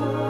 time.